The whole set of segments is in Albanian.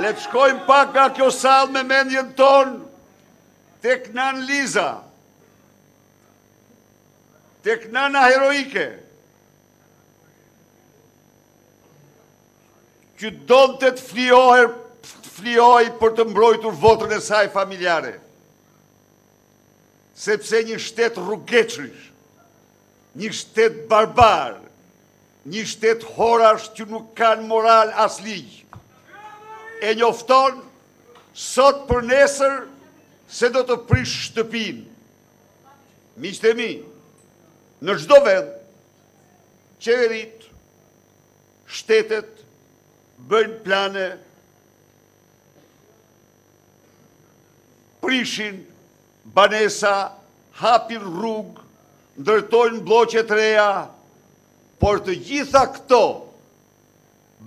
Le të shkojmë pak nga kjo sallë, me mendjen tonë tek nan Liza, tek nana heroike, që donte të flijohet, të flijohej për të mbrojtur votrën e saj familjare, sepse një shtet rrugeçërish, një shtet barbar, Një shtet horash që nuk kanë moral as ligj e njofton sot për nesër se do të prish shtëpinë. Miqtë e mi, në çdo vend qeveritë shtetet bëjnë plane prishin Banesa hapin rrugë, ndërtojnë blloqe të reja, por të gjitha këto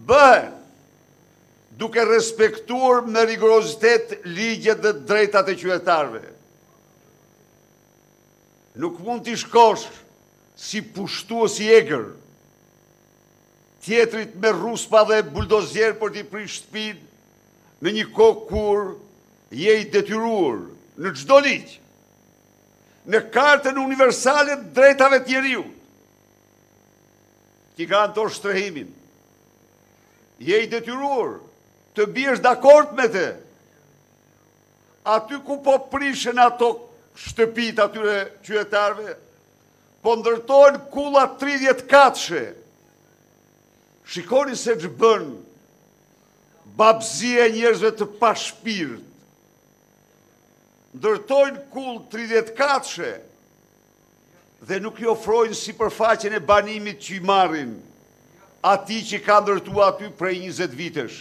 bëhen duke respektuar me rigorozitet ligjet dhe drejtat e qytetarëve. Nuk mund t'i shkosh si pushtues i egër tjetrit me ruspa dhe buldozier për t'i prish shtëpinë në një kohë kur je i detyruar në çdo ligj në kartën universale të drejtave të njeriut t'i garantosh strehimin je i detyruar të biesh dakord me të aty ku po prishen ato shtëpitë atyre qyetarëve Po ndërtohen kulla tridhjetëkatëshe. Shikoni se ç'bën babëzia e njerëzve të pashpirt. Ndërtojnë kullë 30 katëshe dhe nuk i ofrojnë sipërfaqen e banimit që i marrin atij që ka ndërtu aty prej 20 vitesh.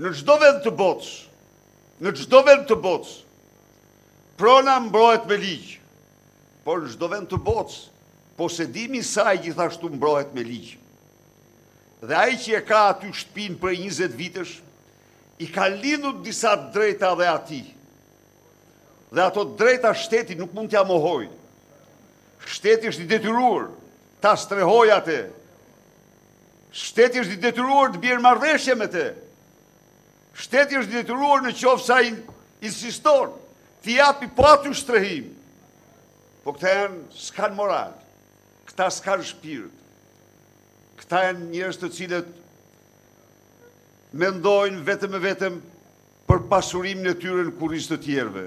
Në çdo vend të botës, në çdo vend të botës, Prona mbrohet me ligj, por në çdo vend të botës, posedimi i saj gjithashtu mbrohet me ligj. Dhe ai që e ka aty shtëpinë prej njëzet vitesh, i ka lindur disa drejta dhe atij. Dhe ato drejta shteti nuk mund t'ia mohojë. Shteti është i detyruar ta strehojë atë. Shteti është i detyruar të bjerë në marrëveshje me të. Shteti është i detyruar në qoftë se ai insiston, t'i japi po aty strehim. Po këta janë, s'kanë moral, këta s'kanë shpirt, këta janë njerëz të cilët mendojnë vetëm e vetëm për pasurimin e tyre në kurriz të të tjerëve.